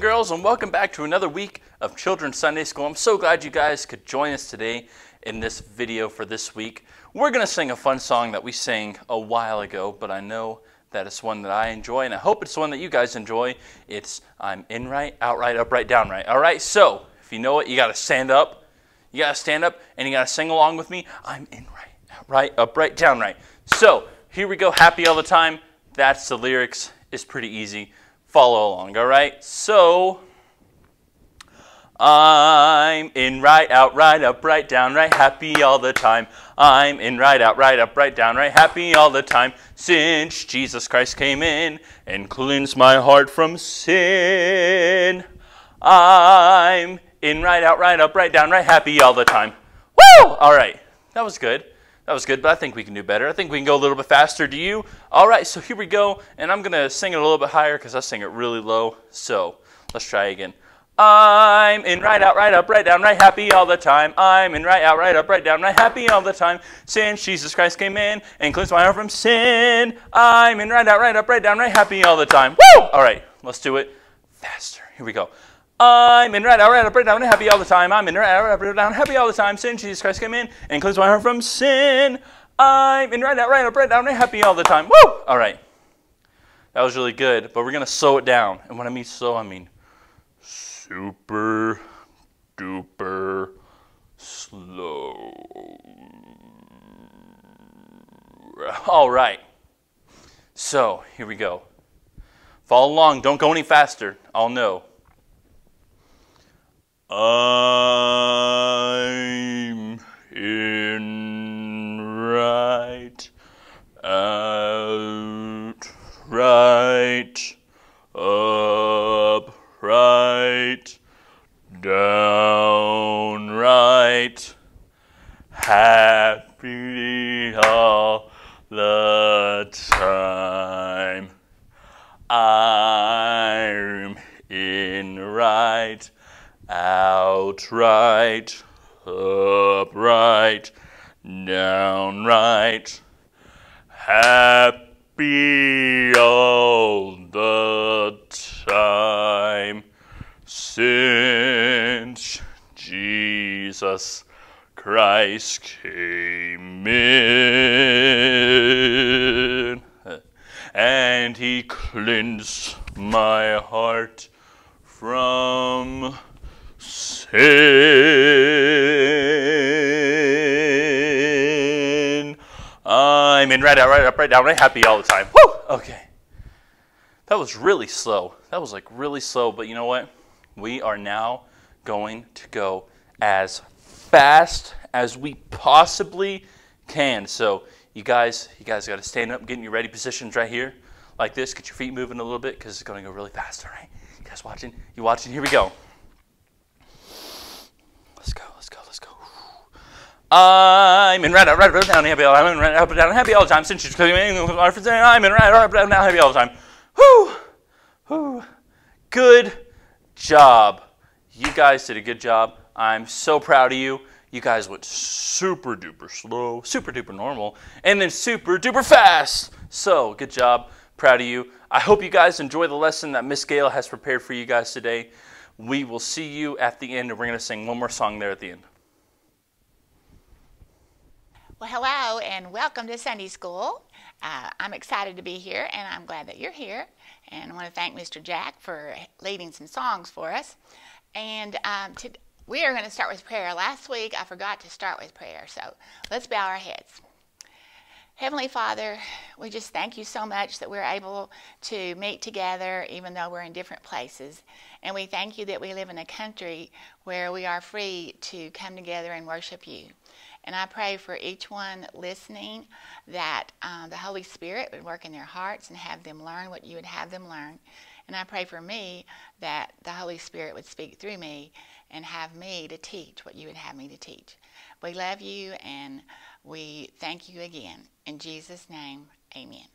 And girls, and welcome back to another week of Children's Sunday School. I'm so glad you guys could join us today in this video for this week. We're going to sing a fun song that we sang a while ago, but I know that it's one that I enjoy, and I hope it's one that you guys enjoy. It's I'm in right, outright, upright, downright. All right, so if you know it, you got to stand up. You got to stand up, and you got to sing along with me. I'm in right, out right, upright, downright. So here we go, happy all the time. That's the lyrics. It's pretty easy follow along, all right? So, I'm in right, out, right, up, right, down, right, happy all the time. I'm in right, out, right, up, right, down, right, happy all the time. Since Jesus Christ came in and cleansed my heart from sin, I'm in right, out, right, up, right, down, right, happy all the time. Woo! All right, that was good. That was good, but I think we can do better. I think we can go a little bit faster. Do you? All right, so here we go, and I'm going to sing it a little bit higher because I sing it really low. So let's try again. I'm in right, out, right, up, right, down, right, happy all the time. I'm in right, out, right, up, right, down, right, happy all the time. Since Jesus Christ came in and cleansed my heart from sin, I'm in right, out, right, up, right, down, right, happy all the time. Woo! All right, let's do it faster. Here we go. I'm in right, out, right, up, right, down, happy all the time. I'm in right, out, right, down, happy all the time. Sin, Jesus Christ came in and cleansed my heart from sin. I'm in right, out, right, up, right, down, happy all the time. Woo! All right. That was really good, but we're going to slow it down. And when I mean slow, I mean super duper slow. All right. So, here we go. Follow along. Don't go any faster. I'll know. I'm in right, out, right, up, right, down, right, happy all the time. I'm in right outright, upright, downright, happy all the time, since Jesus Christ came in, and he cleansed my heart from sin. I'm in right out, right up, right down, right happy all the time. Woo! Okay. That was really slow. That was like really slow, but you know what? We are now going to go as fast as we possibly can. So you guys, you guys got to stand up, get in your ready positions right here, like this. Get your feet moving a little bit because it's going to go really fast. All right, you guys watching? You watching? Here we go. Let's go, let's go, let's go. I'm in red, red, red, down, happy all. I'm in red, up, down, happy all the time. Since in, I'm in red, up, down, happy all the time. Whoo! Whoo! Good job. You guys did a good job. I'm so proud of you. You guys went super duper slow, super duper normal, and then super duper fast. So, good job. Proud of you. I hope you guys enjoy the lesson that Miss Gale has prepared for you guys today. We will see you at the end, and we're going to sing one more song there at the end. Well, hello and welcome to Sunday School. Uh, I'm excited to be here and I'm glad that you're here. And I want to thank Mr. Jack for leading some songs for us. And um, to, we are going to start with prayer. Last week I forgot to start with prayer, so let's bow our heads. Heavenly Father, we just thank you so much that we're able to meet together even though we're in different places. And we thank you that we live in a country where we are free to come together and worship you. And I pray for each one listening that um, the Holy Spirit would work in their hearts and have them learn what you would have them learn. And I pray for me that the Holy Spirit would speak through me and have me to teach what you would have me to teach. We love you and we thank you again. In Jesus' name, amen.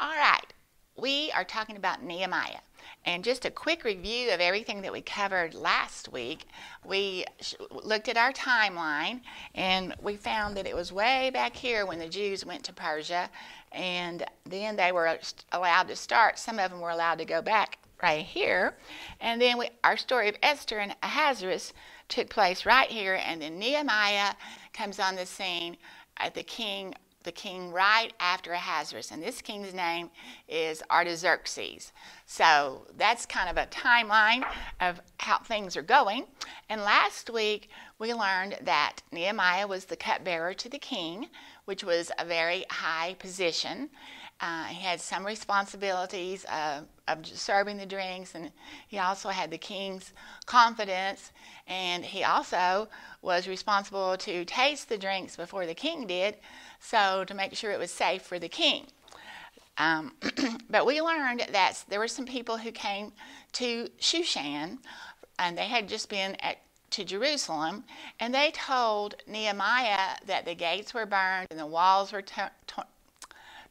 All right, we are talking about Nehemiah. And just a quick review of everything that we covered last week. We looked at our timeline and we found that it was way back here when the Jews went to Persia. And then they were allowed to start, some of them were allowed to go back right here. And then we, our story of Esther and Ahasuerus took place right here. And then Nehemiah comes on the scene at the king the king right after Ahasuerus, and this king's name is Artaxerxes. So that's kind of a timeline of how things are going. And last week we learned that Nehemiah was the cupbearer to the king, which was a very high position. Uh, he had some responsibilities uh, of serving the drinks, and he also had the king's confidence, and he also was responsible to taste the drinks before the king did, so to make sure it was safe for the king. Um, but we learned that there were some people who came to Shushan, and they had just been at, to Jerusalem, and they told Nehemiah that the gates were burned and the walls were t- t-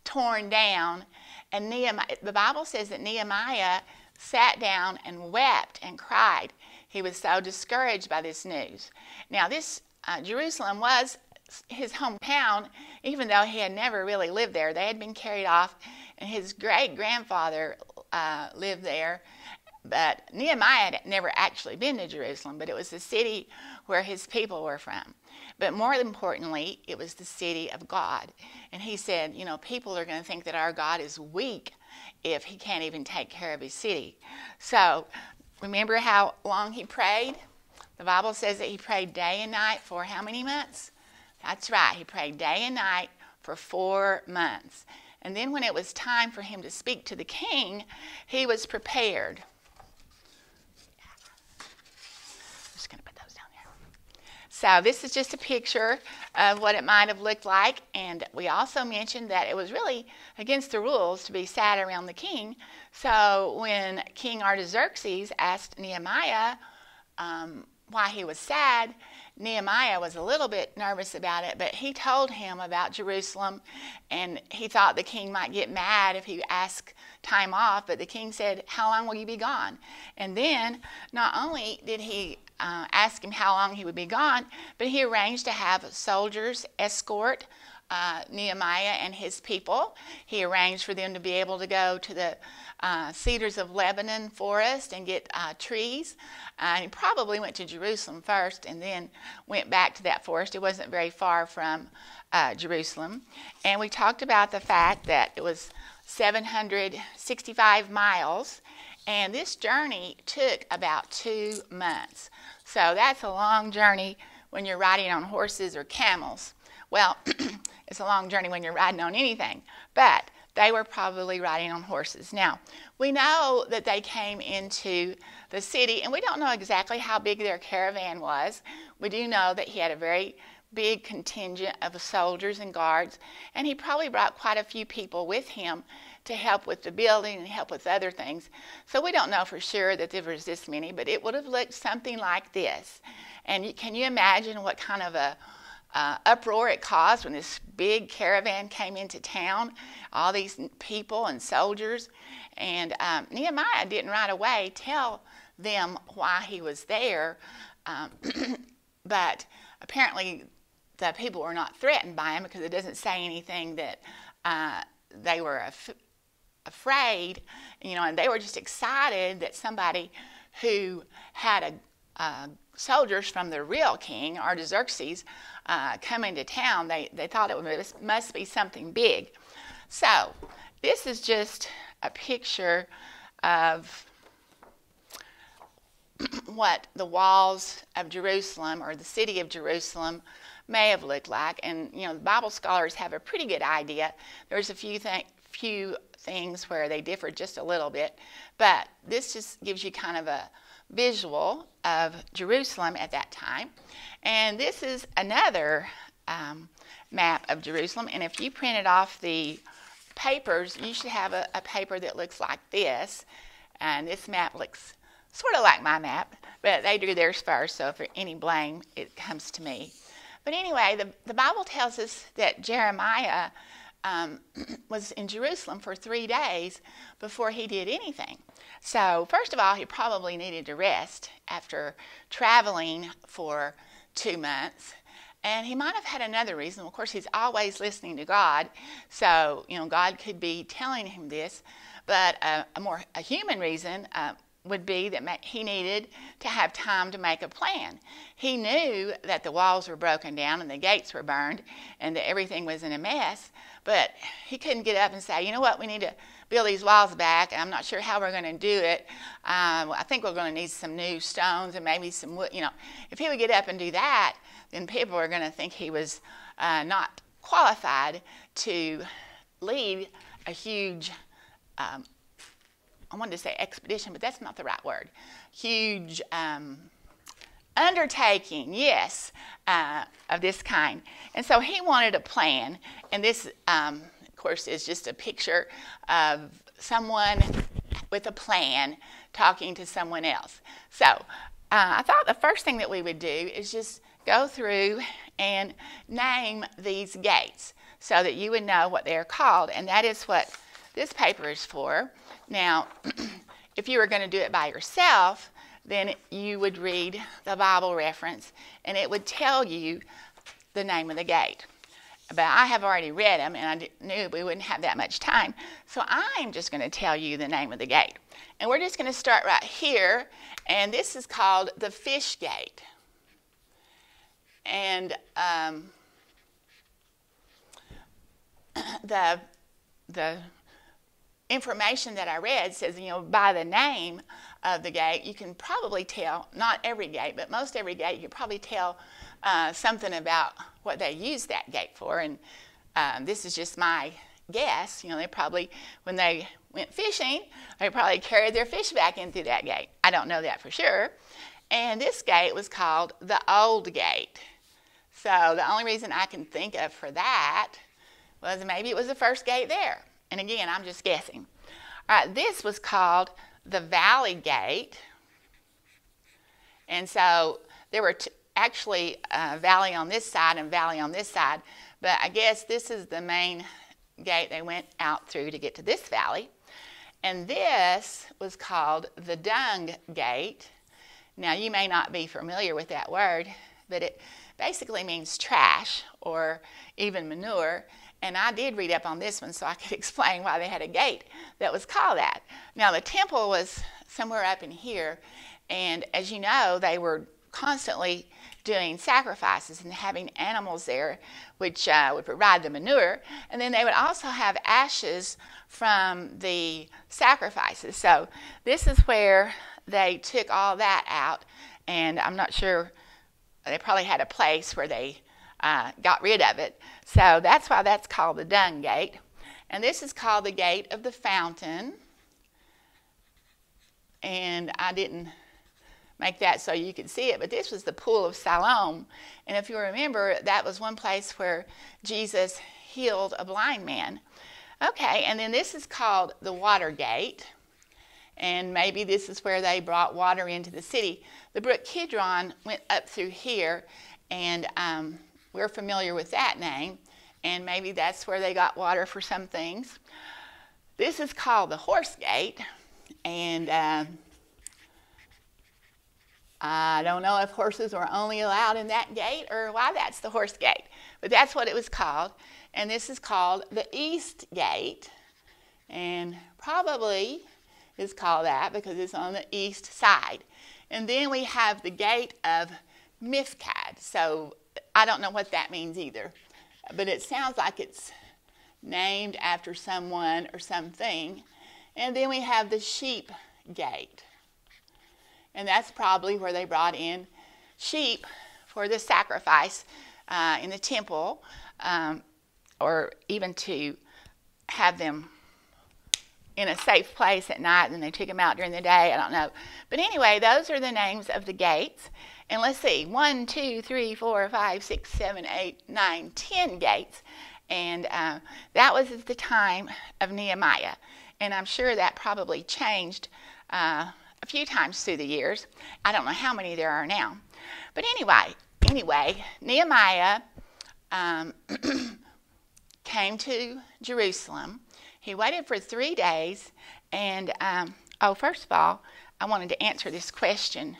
torn down. And Nehemiah, the Bible says that Nehemiah sat down and wept and cried. He was so discouraged by this news. Now, this uh, Jerusalem was his hometown, even though he had never really lived there. They had been carried off, and his great grandfather uh, lived there. But Nehemiah had never actually been to Jerusalem, but it was the city where his people were from. But more importantly, it was the city of God. And he said, you know, people are going to think that our God is weak if he can't even take care of his city. So remember how long he prayed? The Bible says that he prayed day and night for how many months? That's right, he prayed day and night for four months. And then when it was time for him to speak to the king, he was prepared. So this is just a picture of what it might have looked like. And we also mentioned that it was really against the rules to be sad around the king. So when King Artaxerxes asked Nehemiah um, why he was sad, Nehemiah was a little bit nervous about it, but he told him about Jerusalem, and he thought the king might get mad if he asked time off. But the king said, How long will you be gone? And then, not only did he uh, ask him how long he would be gone, but he arranged to have soldiers escort uh, Nehemiah and his people. He arranged for them to be able to go to the uh, Cedars of Lebanon forest and get uh, trees. Uh, he probably went to Jerusalem first and then went back to that forest. It wasn't very far from uh, Jerusalem. And we talked about the fact that it was 765 miles and this journey took about two months. So that's a long journey when you're riding on horses or camels. Well, it's a long journey when you're riding on anything, but they were probably riding on horses. Now, we know that they came into the city, and we don't know exactly how big their caravan was. We do know that he had a very big contingent of soldiers and guards, and he probably brought quite a few people with him to help with the building and help with other things. So we don't know for sure that there was this many, but it would have looked something like this. And can you imagine what kind of a uh, uproar it caused when this big caravan came into town? All these people and soldiers. And um, Nehemiah didn't right away tell them why he was there, um, but apparently the people were not threatened by him because it doesn't say anything that uh, they were af- afraid, you know, and they were just excited that somebody who had a, uh, soldiers from the real king, Artaxerxes, uh, come into town. They, they thought it was, must be something big. So, this is just a picture of what the walls of Jerusalem or the city of Jerusalem may have looked like. And, you know, the Bible scholars have a pretty good idea. There's a few, th- few things where they differ just a little bit, but this just gives you kind of a visual of Jerusalem at that time. And this is another um, map of Jerusalem. And if you printed off the papers, you should have a, a paper that looks like this. And this map looks sort of like my map, but they drew theirs first, so for any blame, it comes to me. But anyway, the, the Bible tells us that Jeremiah um, was in Jerusalem for three days before he did anything. So, first of all, he probably needed to rest after traveling for two months. And he might have had another reason. Of course, he's always listening to God, so you know God could be telling him this. But uh, a more a human reason uh, would be that he needed to have time to make a plan. He knew that the walls were broken down and the gates were burned and that everything was in a mess, but he couldn't get up and say, you know what, we need to these walls back. I'm not sure how we're going to do it. Um, I think we're going to need some new stones and maybe some wood. You know, if he would get up and do that, then people are going to think he was uh, not qualified to lead a huge um, I wanted to say expedition, but that's not the right word. Huge um, undertaking, yes, uh, of this kind. And so he wanted a plan, and this, um, course, is just a picture of someone with a plan talking to someone else. So uh, I thought the first thing that we would do is just go through and name these gates so that you would know what they're called, and that is what this paper is for. Now, if you were going to do it by yourself, then you would read the Bible reference and it would tell you the name of the gate. But I have already read them and I knew we wouldn't have that much time. So I'm just going to tell you the name of the gate. And we're just going to start right here. And this is called the fish gate. And um, the, the information that I read says, you know, by the name of the gate, you can probably tell, not every gate, but most every gate, you can probably tell uh, something about what they used that gate for. And um, this is just my guess. You know, they probably, when they went fishing, they probably carried their fish back in through that gate. I don't know that for sure. And this gate was called the Old Gate. So the only reason I can think of for that was maybe it was the first gate there. And again, I'm just guessing. All right, this was called the Valley Gate. And so there were t- actually a valley on this side and valley on this side, but I guess this is the main gate they went out through to get to this valley. And this was called the Dung Gate. Now, you may not be familiar with that word, but it basically means trash or even manure. And I did read up on this one so I could explain why they had a gate that was called that. Now, the temple was somewhere up in here, and as you know, they were constantly doing sacrifices and having animals there, which uh, would provide the manure. And then they would also have ashes from the sacrifices. So, this is where they took all that out, and I'm not sure, they probably had a place where they uh, got rid of it. So that's why that's called the dung gate. And this is called the gate of the fountain. And I didn't make that so you could see it, but this was the pool of Siloam. And if you remember, that was one place where Jesus healed a blind man. Okay, and then this is called the water gate. And maybe this is where they brought water into the city. The brook Kidron went up through here, and um, we're familiar with that name, and maybe that's where they got water for some things. This is called the Horse Gate, and uh, I don't know if horses were only allowed in that gate or why that's the Horse Gate, but that's what it was called. And this is called the East Gate, and probably is called that because it's on the east side. And then we have the Gate of Miphkad. So I don't know what that means either, but it sounds like it's named after someone or something. And then we have the sheep gate. And that's probably where they brought in sheep for the sacrifice uh, in the temple, um, or even to have them in a safe place at night and they took them out during the day. I don't know. But anyway, those are the names of the gates. And let's see, one, two, three, four, five, six, seven, eight, nine, ten gates. And uh, that was at the time of Nehemiah. And I'm sure that probably changed uh, few times through the years. I don't know how many there are now. But anyway, anyway, Nehemiah um, came to Jerusalem. He waited for three days. And, um, oh, first of all, I wanted to answer this question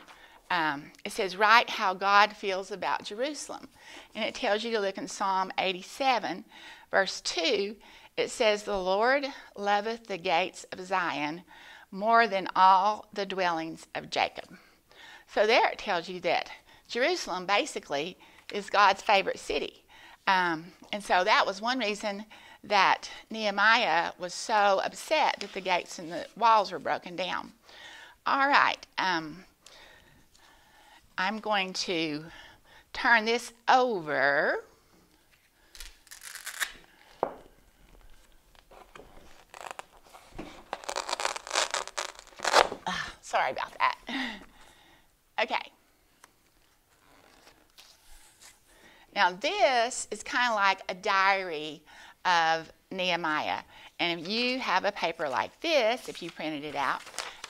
um, it says, Write how God feels about Jerusalem. And it tells you to look in Psalm 87, verse 2. It says, The Lord loveth the gates of Zion more than all the dwellings of Jacob. So there it tells you that Jerusalem basically is God's favorite city. Um, and so that was one reason that Nehemiah was so upset that the gates and the walls were broken down. All right, um, I'm going to turn this over. Uh, sorry about that. Okay. Now, this is kind of like a diary of Nehemiah. And if you have a paper like this, if you printed it out,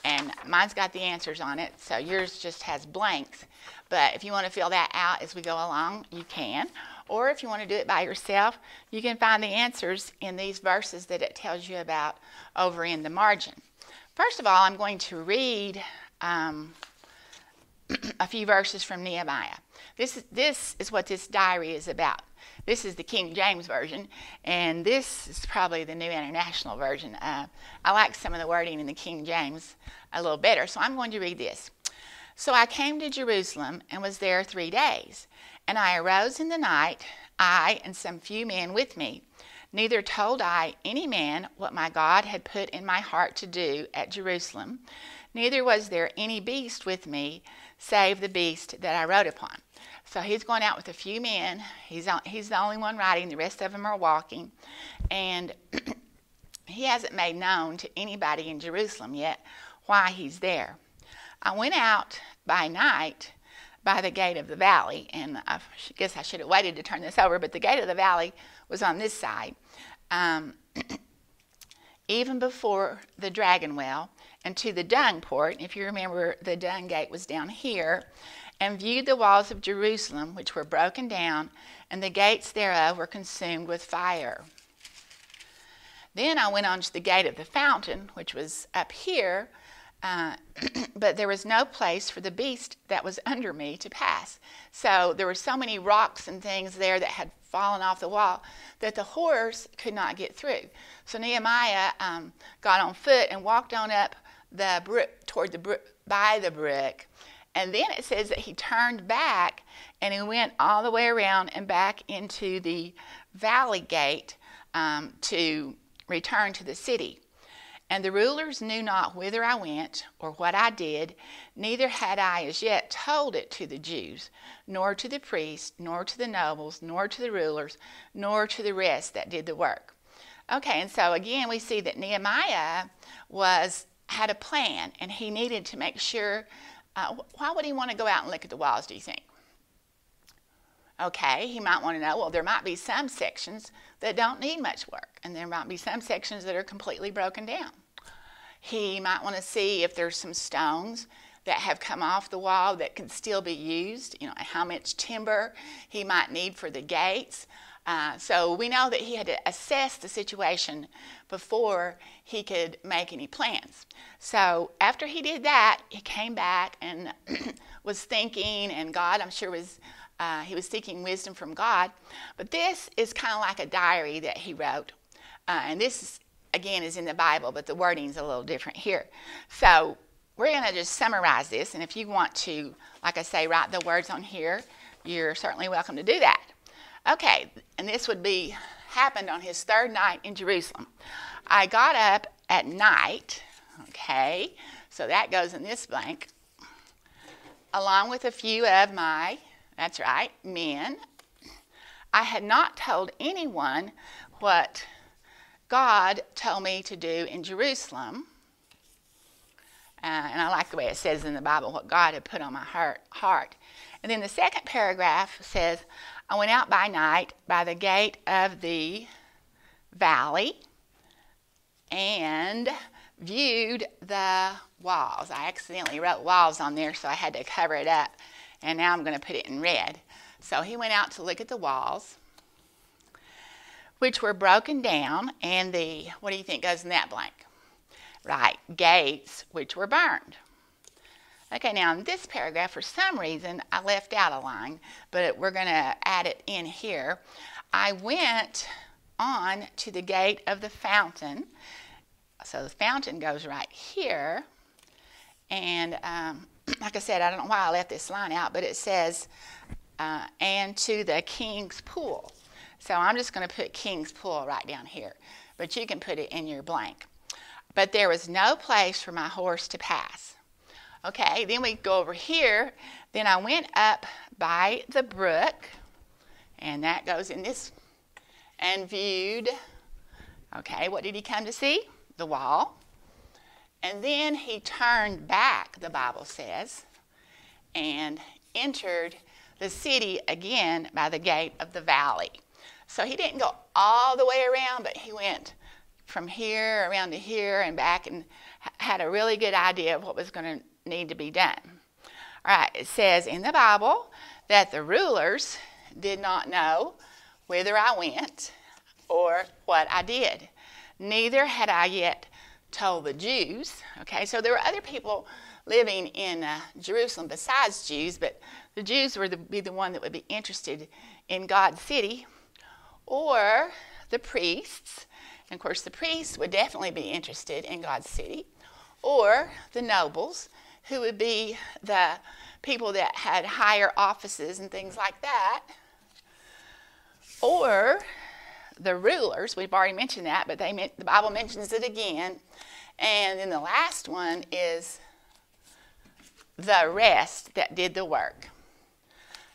and mine's got the answers on it, so yours just has blanks. But if you want to fill that out as we go along, you can. Or if you want to do it by yourself, you can find the answers in these verses that it tells you about over in the margin. First of all, I'm going to read um, a few verses from Nehemiah. This is, this is what this diary is about. This is the King James Version, and this is probably the New International Version. Uh, I like some of the wording in the King James a little better, so I'm going to read this. So I came to Jerusalem and was there three days. And I arose in the night, I and some few men with me. Neither told I any man what my God had put in my heart to do at Jerusalem, neither was there any beast with me, save the beast that I rode upon. So he's going out with a few men. He's, he's the only one riding, the rest of them are walking. And he hasn't made known to anybody in Jerusalem yet why he's there. I went out by night by the gate of the valley, and I guess I should have waited to turn this over, but the gate of the valley was on this side. Um, even before the dragon well and to the dung port. If you remember, the dung gate was down here and viewed the walls of Jerusalem, which were broken down, and the gates thereof were consumed with fire. Then I went on to the gate of the fountain, which was up here, uh, but there was no place for the beast that was under me to pass. So there were so many rocks and things there that had fallen off the wall that the horse could not get through. So Nehemiah um, got on foot and walked on up the brook toward the brook by the brook and then it says that he turned back and he went all the way around and back into the valley gate um, to return to the city. And the rulers knew not whither I went or what I did, neither had I as yet told it to the Jews, nor to the priests, nor to the nobles, nor to the rulers, nor to the rest that did the work. Okay, and so again we see that Nehemiah was had a plan and he needed to make sure uh, why would he want to go out and look at the walls, do you think? Okay, he might want to know, well, there might be some sections that don't need much work, and there might be some sections that are completely broken down. He might want to see if there's some stones that have come off the wall that can still be used, you know, how much timber he might need for the gates. Uh, so we know that he had to assess the situation before he could make any plans. So after he did that, he came back and was thinking, and God, I'm sure, was uh, he was seeking wisdom from God. But this is kind of like a diary that he wrote, uh, and this again is in the Bible, but the wording's a little different here. So we're going to just summarize this, and if you want to, like I say, write the words on here, you're certainly welcome to do that. Okay, and this would be happened on his third night in Jerusalem. I got up at night, okay, so that goes in this blank, along with a few of my, that's right, men. I had not told anyone what God told me to do in Jerusalem. Uh, and I like the way it says in the Bible what God had put on my heart. heart. And then the second paragraph says, I went out by night by the gate of the valley and viewed the walls. I accidentally wrote walls on there, so I had to cover it up. And now I'm going to put it in red. So he went out to look at the walls, which were broken down, and the, what do you think goes in that blank? Right, gates, which were burned. Okay, now in this paragraph, for some reason, I left out a line, but we're going to add it in here. I went on to the gate of the fountain. So the fountain goes right here. And um, like I said, I don't know why I left this line out, but it says, uh, and to the king's pool. So I'm just going to put king's pool right down here, but you can put it in your blank. But there was no place for my horse to pass. Okay, then we go over here. Then I went up by the brook, and that goes in this, and viewed. Okay, what did he come to see? The wall. And then he turned back, the Bible says, and entered the city again by the gate of the valley. So he didn't go all the way around, but he went from here around to here and back and had a really good idea of what was going to need to be done. All right, it says in the Bible that the rulers did not know whither I went or what I did. Neither had I yet told the Jews. Okay, so there were other people living in uh, Jerusalem besides Jews, but the Jews would be the one that would be interested in God's city, or the priests. And of course, the priests would definitely be interested in God's city, or the nobles, who would be the people that had higher offices and things like that, or the rulers. We've already mentioned that, but they the Bible mentions it again. And then the last one is the rest that did the work.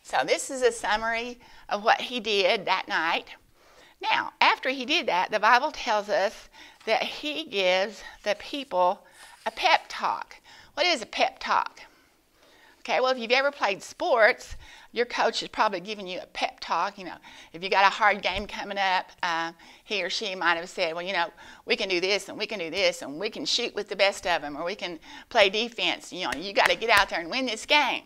So this is a summary of what he did that night. Now, after he did that, the Bible tells us that he gives the people a pep talk. What is a pep talk? Okay, well, if you've ever played sports, your coach is probably giving you a pep talk. You know, if you got a hard game coming up, uh, he or she might have said, well, you know, we can do this and we can do this and we can shoot with the best of them or we can play defense. You know, you got to get out there and win this game.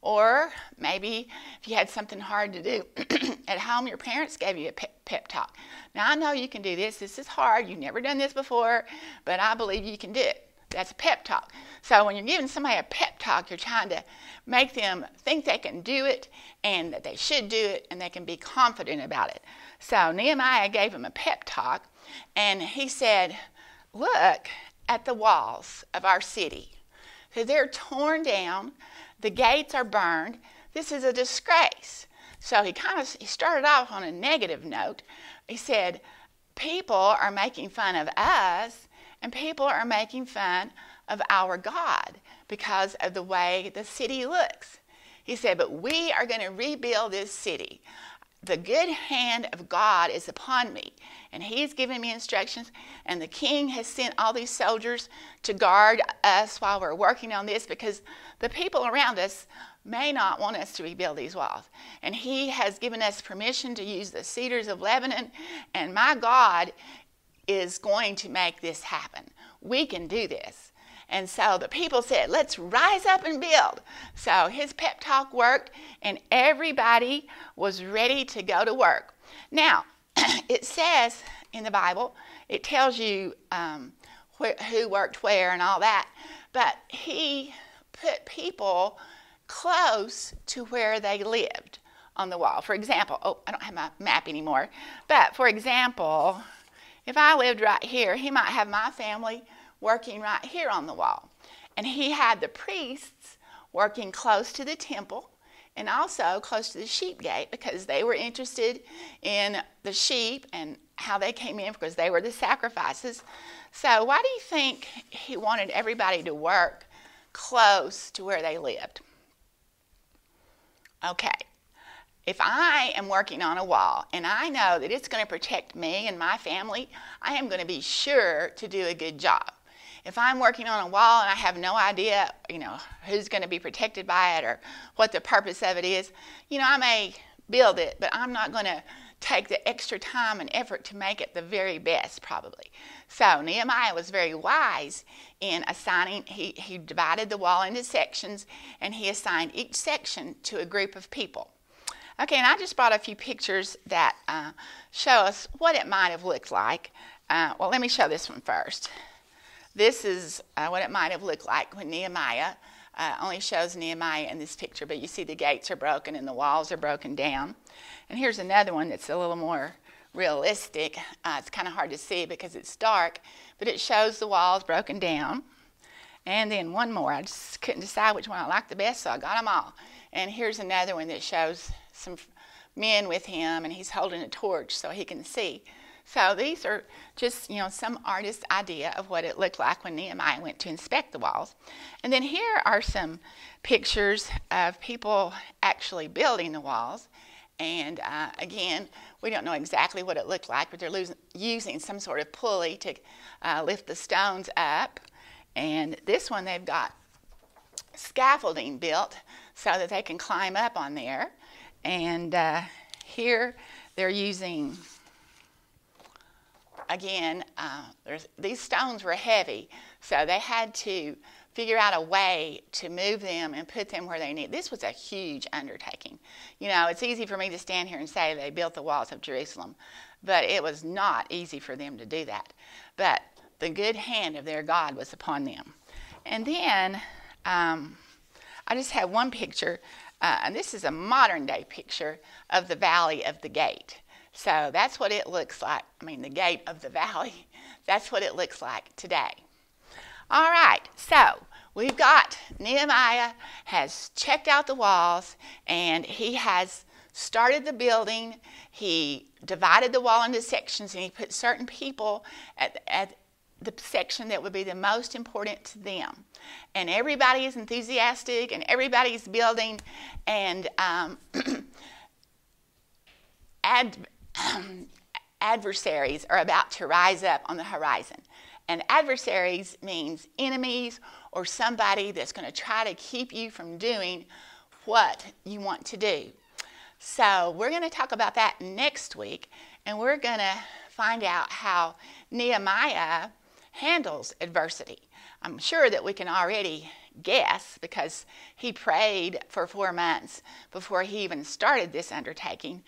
Or maybe if you had something hard to do at home, your parents gave you a pep, pep talk. Now, I know you can do this. This is hard. You've never done this before, but I believe you can do it. That's a pep talk. So when you're giving somebody a pep talk, you're trying to make them think they can do it and that they should do it and they can be confident about it. So Nehemiah gave him a pep talk and he said, Look at the walls of our city. They're torn down, the gates are burned. This is a disgrace. So he kind of he started off on a negative note. He said, People are making fun of us and people are making fun of our God because of the way the city looks. He said, But we are going to rebuild this city. The good hand of God is upon me, and He's given me instructions. And the king has sent all these soldiers to guard us while we're working on this because the people around us may not want us to rebuild these walls. And He has given us permission to use the cedars of Lebanon. And my God is going to make this happen. We can do this. And so the people said, let's rise up and build. So his pep talk worked, and everybody was ready to go to work. Now, it says in the Bible, it tells you um, wh- who worked where and all that, but he put people close to where they lived on the wall. For example, oh, I don't have my map anymore, but for example, if I lived right here, he might have my family working right here on the wall. And he had the priests working close to the temple and also close to the sheep gate because they were interested in the sheep and how they came in because they were the sacrifices. So, why do you think he wanted everybody to work close to where they lived? Okay, if I am working on a wall and I know that it's going to protect me and my family, I am going to be sure to do a good job. If I'm working on a wall and I have no idea, you know, who's going to be protected by it or what the purpose of it is, you know, I may build it, but I'm not going to take the extra time and effort to make it the very best, probably. So Nehemiah was very wise in assigning, he, he divided the wall into sections and he assigned each section to a group of people. Okay, and I just brought a few pictures that uh, show us what it might have looked like. Uh, well, let me show this one first. This is uh, what it might have looked like when Nehemiah uh, only shows Nehemiah in this picture, but you see the gates are broken and the walls are broken down. And here's another one that's a little more realistic. Uh, it's kind of hard to see because it's dark, but it shows the walls broken down. And then one more. I just couldn't decide which one I liked the best, so I got them all. And here's another one that shows some men with him, and he's holding a torch so he can see. So these are just, you know, some artist's idea of what it looked like when Nehemiah went to inspect the walls. And then here are some pictures of people actually building the walls. And uh, again, we don't know exactly what it looked like, but they're losing, using some sort of pulley to uh, lift the stones up. And this one, they've got scaffolding built so that they can climb up on there. And uh, here they're using, again, uh, these stones were heavy, so they had to figure out a way to move them and put them where they need. This was a huge undertaking. You know, it's easy for me to stand here and say they built the walls of Jerusalem, but it was not easy for them to do that. But the good hand of their God was upon them. And then um, I just have one picture, uh, and this is a modern day picture of the Valley of the Gate. So that's what it looks like. I mean, the gate of the valley. That's what it looks like today. All right, so we've got Nehemiah has checked out the walls and he has started the building. He divided the wall into sections and he put certain people at, at the section that would be the most important to them. And everybody is enthusiastic and everybody's building, and um, ad, adversaries are about to rise up on the horizon. And adversaries means enemies or somebody that's going to try to keep you from doing what you want to do. So, we're going to talk about that next week, and we're going to find out how Nehemiah handles adversity. I'm sure that we can already guess because he prayed for four months before he even started this undertaking.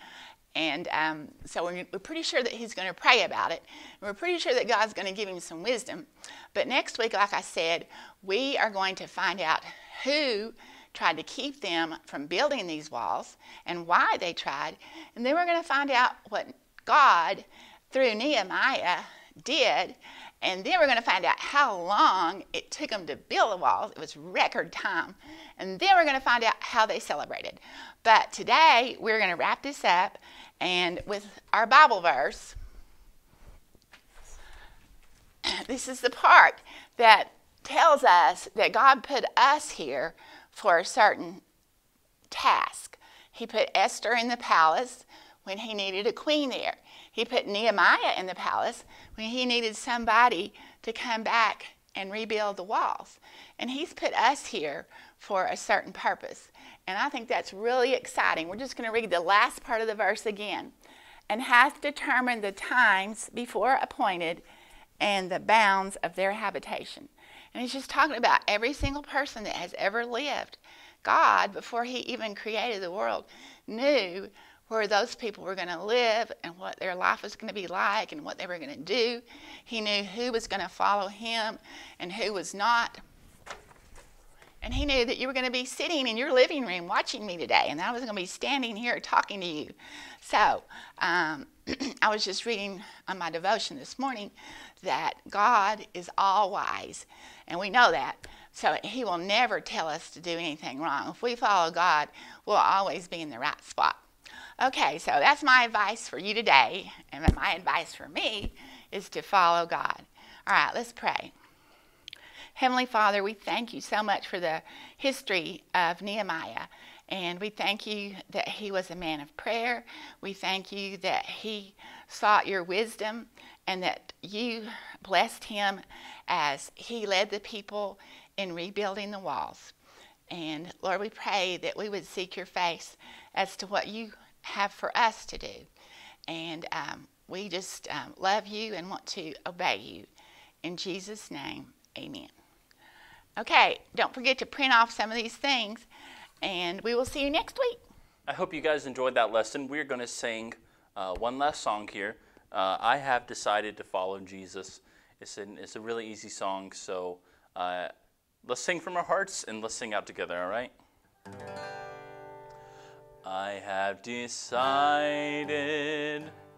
And um, so we're, we're, pretty sure that he's going to pray about it. We're pretty sure that God's going to give him some wisdom. But next week, like I said, we are going to find out who tried to keep them from building these walls and why they tried. And then we're going to find out what God, through Nehemiah, did and then we're going to find out how long it took them to build the walls. It was record time. And then we're going to find out how they celebrated. But today we're going to wrap this up and with our Bible verse. This is the part that tells us that God put us here for a certain task. He put Esther in the palace when he needed a queen there. He put Nehemiah in the palace when he needed somebody to come back and rebuild the walls. And he's put us here for a certain purpose. And I think that's really exciting. We're just going to read the last part of the verse again. And hath determined the times before appointed and the bounds of their habitation. And he's just talking about every single person that has ever lived. God, before he even created the world, knew where those people were going to live and what their life was going to be like and what they were going to do. He knew who was going to follow him and who was not. And he knew that you were going to be sitting in your living room watching me today, and I was going to be standing here talking to you. So um, I was just reading on my devotion this morning that God is all wise, and we know that. So he will never tell us to do anything wrong. If we follow God, we'll always be in the right spot. Okay, so that's my advice for you today. And my advice for me is to follow God. All right, let's pray. Heavenly Father, we thank you so much for the history of Nehemiah. And we thank you that he was a man of prayer. We thank you that he sought your wisdom and that you blessed him as he led the people in rebuilding the walls. And Lord, we pray that we would seek your face as to what you have for us to do. And um, we just um, love you and want to obey you. In Jesus' name, amen. Okay, don't forget to print off some of these things, and we will see you next week. I hope you guys enjoyed that lesson. We're going to sing uh, one last song here. Uh, I have decided to follow Jesus. It's, an, it's a really easy song, so uh, let's sing from our hearts and let's sing out together, all right? I have decided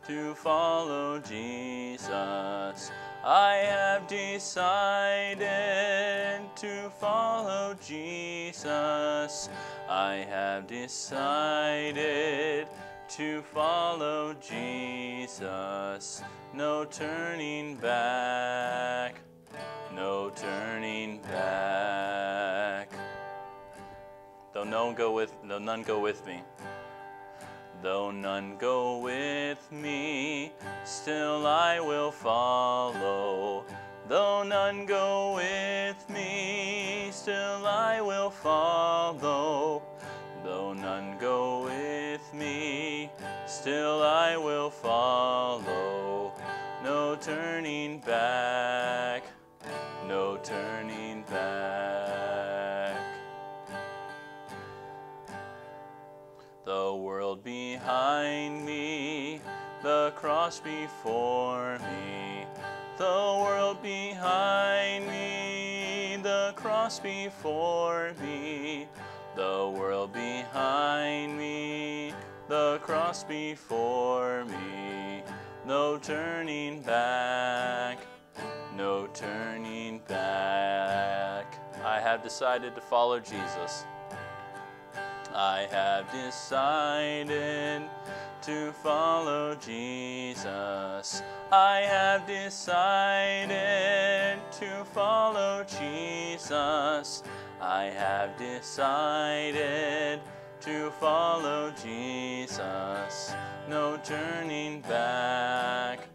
to follow Jesus. I have decided to follow Jesus. I have decided to follow Jesus. No turning back, no turning back. Though none go with, though none go with me. Though none go with me, still I will follow. Though none go with me, still I will follow. Though none go with me, still I will follow. No turning back, no turning cross before me. The world behind me, the cross before me. The world behind me, the cross before me. No turning back, no turning back. I have decided to follow Jesus. I have decided to follow Jesus. I have decided to follow Jesus. I have decided to follow Jesus. No turning back,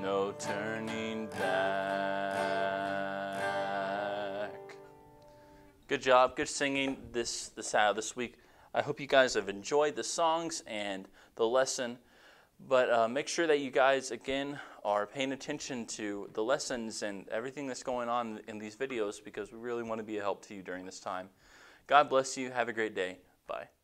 no turning back. Good job, good singing this this uh, this week. I hope you guys have enjoyed the songs and the lesson. But uh, make sure that you guys, again, are paying attention to the lessons and everything that's going on in these videos because we really want to be a help to you during this time. God bless you. Have a great day. Bye.